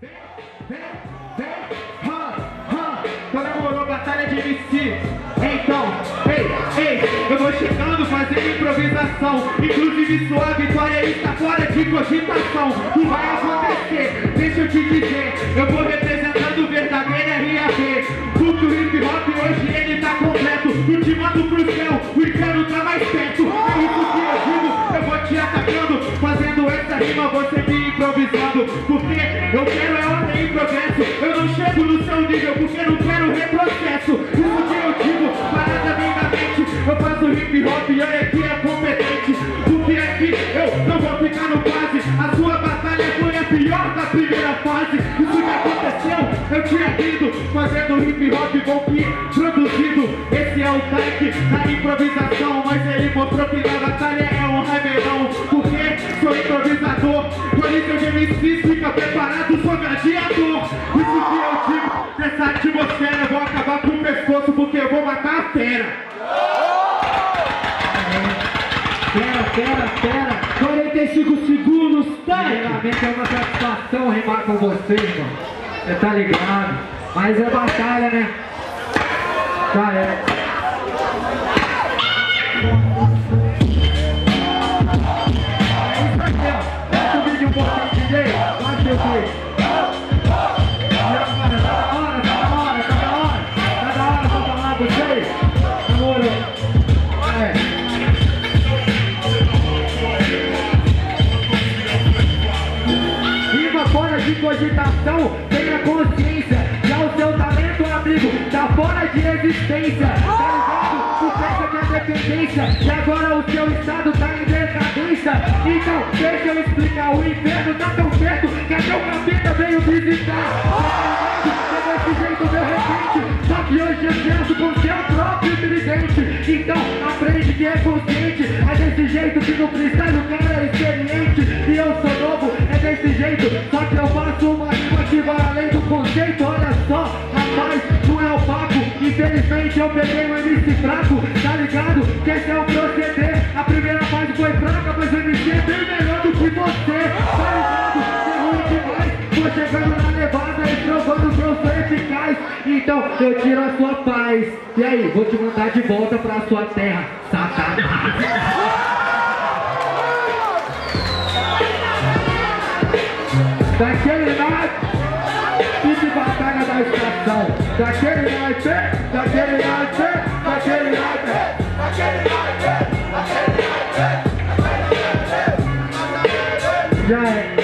Vem, vem, vem, ha, ha, de. Então, eu vou chegando fazendo improvisação. Inclusive sua vitória está fora de cogitação. O vai acontecer? Deixa eu te dizer, eu vou representando o verdadeiro RAP. Porque hip hop hoje ele tá completo. Eu te mando pro céu, o inferno tá mais perto. É isso que eu digo, eu vou te atacando. Fazendo essa rima, você me improvisando. Eu quero é ordem e progresso. Eu não chego no seu nível porque não quero retrocesso. Isso que eu digo, parada vem da mente. Eu faço hip hop e olha que é competente. Porque aqui eu não vou ficar no quase. A sua batalha foi a pior da primeira fase. Isso que aconteceu, eu tinha vindo fazendo hip hop bom que produzido. Esse é o type da improvisação. Mas ele mostrou que na batalha é MC fica preparado, sou gladiador. Isso que eu digo nessa atmosfera. Eu vou acabar com o pescoço porque eu vou matar a fera. Pera, pera, pera. 45 segundos, tá? Realmente é uma satisfação rimar com você, irmão. Você tá ligado? Mas é batalha, né? Já é. Cogitação, tenha consciência. Já o seu talento, amigo, tá fora de existência. Tá ligado? O peso de dependência. E agora o seu estado tá em decadência. Então, deixa eu explicar. O inferno tá tão perto que até o capeta veio visitar. É desse jeito, meu repente. Só que hoje eu penso com seu Infelizmente eu peguei um MC fraco. Tá ligado? Que esse é o proceder. A primeira fase foi fraca, mas o MC é bem melhor do que você. Tá ligado? É ruim demais. Vou chegando na levada e provando que eu sou eficaz. Então eu tiro a sua paz. E aí, vou te mandar de volta pra sua terra, Satanás. Daquele naipe Daquele naipe, daquele naipe, daquele naipe, daquele naipe, daquele naipe. Já é.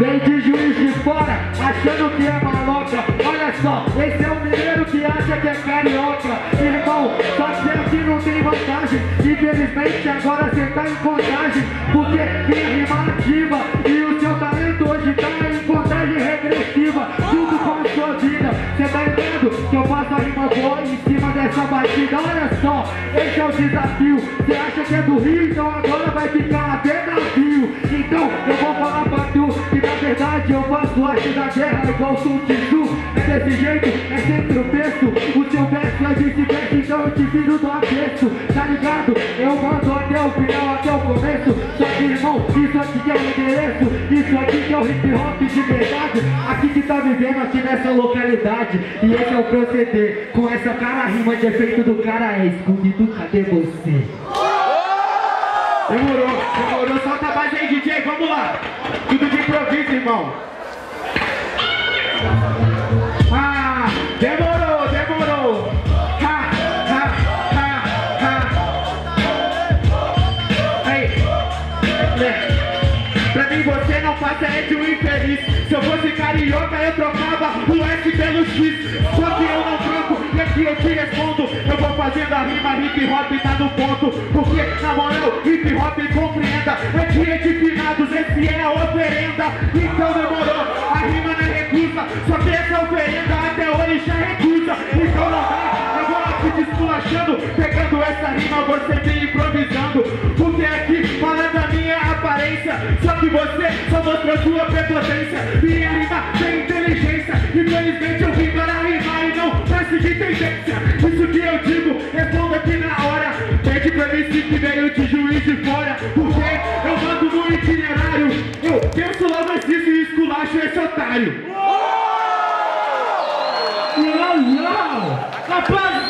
Vem de juiz de fora, achando que é maloca. Olha só, esse é o mineiro que acha que é carioca. Irmão, só que aqui não tem vantagem. Infelizmente agora você tá em contagem. Porque tem rima ativa. E o seu talento hoje tá batida. Olha só, esse é o desafio. Você acha que é do Rio, então agora vai ficar até navio. Então eu vou falar pra tu que na verdade eu faço arte da guerra igual Sun Tzu. É desse jeito, é sem tropeço. O seu verso é vice-versa, então eu te viro do avesso. Tá ligado? Eu mando até o final, até o começo. Isso aqui que é o endereço. Isso aqui que é o hip hop de verdade. Aqui que tá vivendo aqui nessa localidade. E esse é o proceder. Com essa cara rima de efeito do cara é escondido, cadê você? Demorou, demorou, solta base aí, DJ, vamos lá. Tudo de improviso, irmão. Ah, demorou. Passa é de um infeliz. Se eu fosse carioca eu trocava o S pelo X. Só que eu não troco e aqui eu te respondo. Eu vou fazendo a rima, hip hop tá no ponto. Porque na moral, hip hop compreenda. É dia de finados, esse é a oferenda. Então demorou, a rima não é recusa. Só que essa oferenda até hoje já recusa. Então não dá, eu vou aqui te esculachando. Pegando essa rima, você vem improvisando. Porque aqui fala da minha aparência. Só que você mostrou sua prepotência. Minha rima tem inteligência. Infelizmente eu vim para rimar e não faço de tendência. Isso que eu digo, é respondo aqui na hora. Pede pra mim se que veio de juiz de fora Porque eu mando no itinerário. Eu penso lá, mas isso e esculacho esse otário. Uau! Uau! Rapaziada!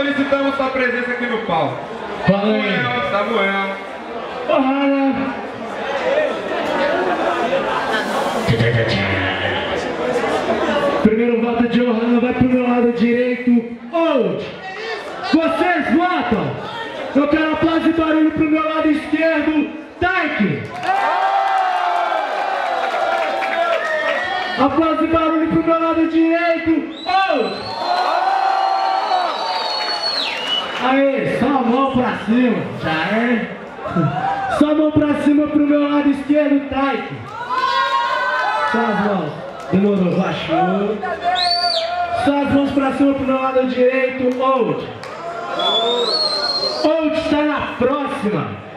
Solicitamos sua presença aqui no palco. Valeu. Samuel. Porrada. Primeiro voto de Ohana vai pro meu lado direito. Old. Vocês votam. Eu quero aplauso e barulho pro meu lado esquerdo. Tanque. Aplauso e barulho pro meu lado direito. mão pra cima. Já é? Só mão pra cima pro meu lado esquerdo, Taiki. Só as mãos. Demorou, baixou. Só as mãos pra cima pro meu lado direito, Old. Old está na próxima.